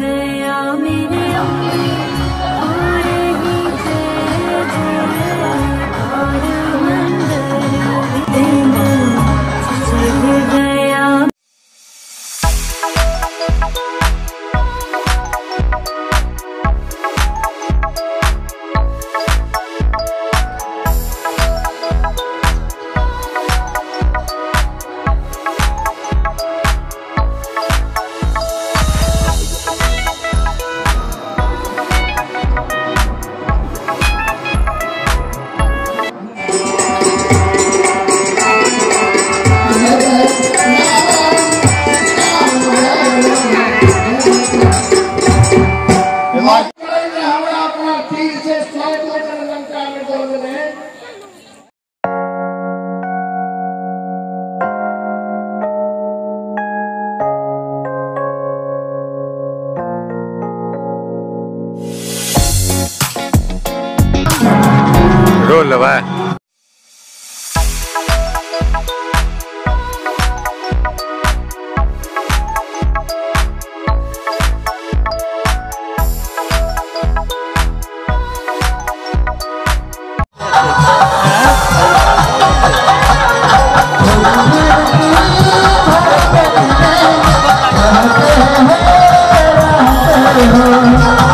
गया मेरे ने लवा 嗯